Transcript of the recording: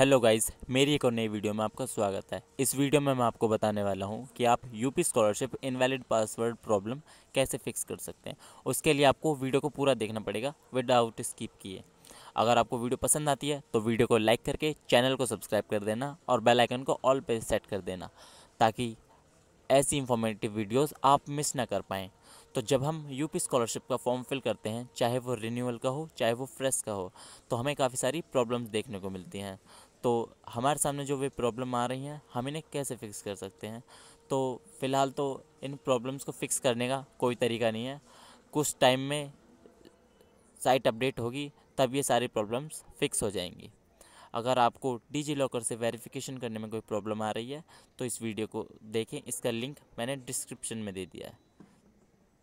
Hello guys, मेरी एक और नई वीडियो में आपका स्वागत है। इस वीडियो में मैं आपको बताने वाला हूँ कि आप UP scholarship invalid password problem कैसे फिक्स कर सकते हैं। उसके लिए आपको वीडियो को पूरा देखना पड़ेगा विदाउट स्किप किए। अगर आपको वीडियो पसंद आती है तो वीडियो को लाइक करके चैनल को सब्सक्राइब कर देना और बेलाइकन को ऑल पे सेट कर देना, ताकि ऐसी इंफॉर्मेटिव वीडियोज़ आप मिस ना कर पाएँ। तो जब हम यूपी स्कॉलरशिप का फॉर्म फिल करते हैं, चाहे वो रिन्यूअल का हो, चाहे वो फ्रेश का हो तो हमें काफ़ी सारी प्रॉब्लम्स देखने को मिलती हैं। तो हमारे सामने जो वे प्रॉब्लम आ रही हैं, हम इन्हें कैसे फिक्स कर सकते हैं? तो फ़िलहाल तो इन प्रॉब्लम्स को फिक्स करने का कोई तरीका नहीं है। कुछ टाइम में साइट अपडेट होगी, तब ये सारी प्रॉब्लम्स फिक्स हो जाएँगी। अगर आपको डिजी लॉकर से वेरिफिकेशन करने में कोई प्रॉब्लम आ रही है तो इस वीडियो को देखें, इसका लिंक मैंने डिस्क्रिप्शन में दे दिया है।